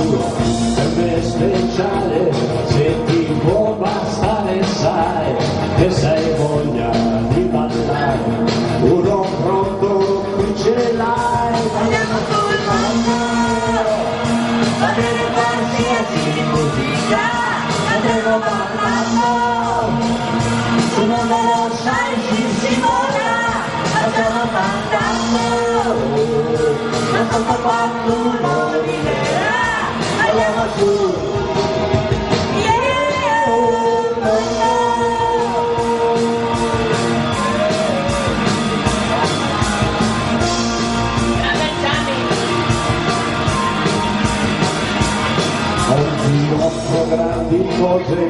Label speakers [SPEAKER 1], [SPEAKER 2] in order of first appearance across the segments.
[SPEAKER 1] nessuno per festeggiare se ti può bastare sai che sei voglia di ballare. Uno pronto qui ce l'hai. Andiamo sul mondo vedere qualsiasi musica. Andremo parlando su non lo sai ci si vola. Ma sono fantasma ma sono Oggi offro grandi cose,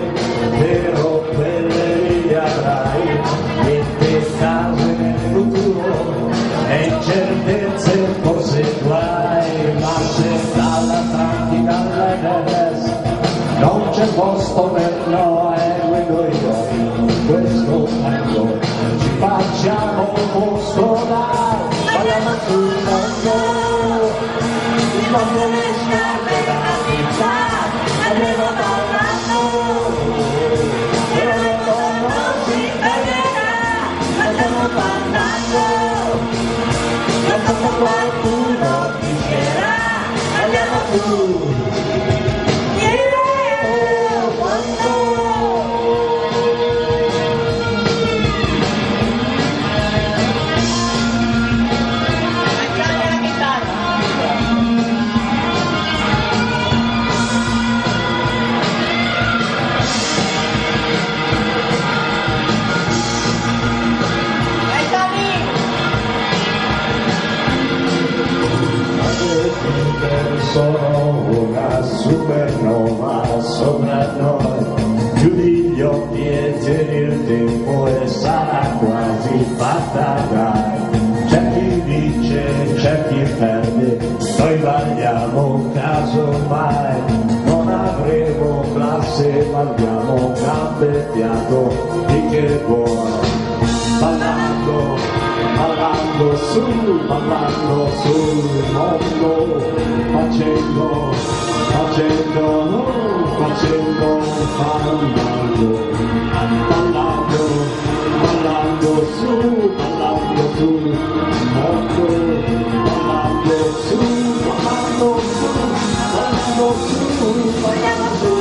[SPEAKER 1] però quelle li avrai, niente case nel futuro, e incertezze forse guai, ma se dall'Atlantica all'Everest non c'è posto per noi, guido io questo mondo, ci facciamo un posto dai, vogliamo sul mondo, e sotto qualcuno vincerà, andiamo sono una supernova sopra noi chiudi gli occhi e tieni il tempo e sarà quasi fatta dai. C'è chi dice c'è chi perde noi balliamo casomai non avremo classe balliamo gambe e fiato di che vuoi? Ballando, ballando su, ballando sul mondo, facendo, facendo, facendo, ballando, ballando, ballando su, ballando sul mondo, ballando su, ballando su, ballando su, Vogliamo sul